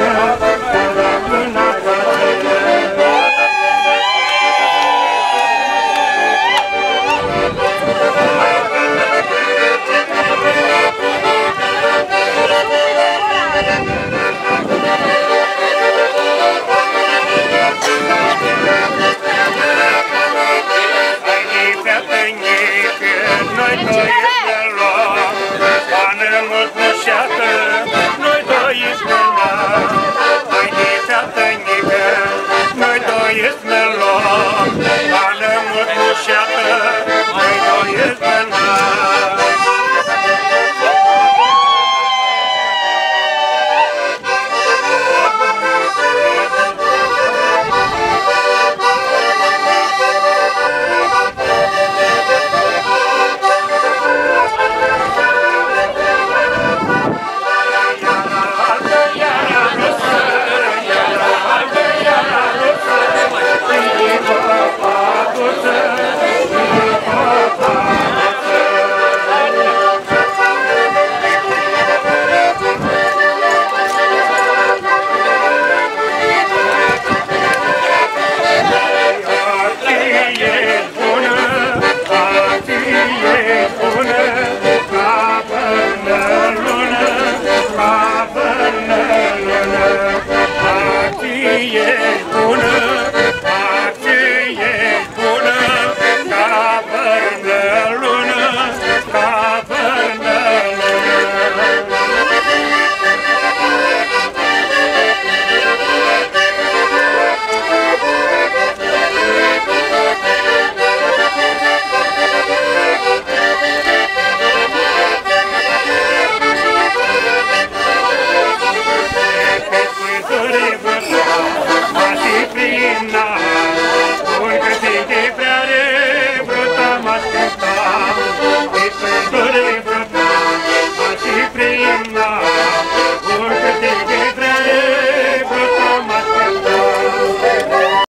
Noi Noi doi bună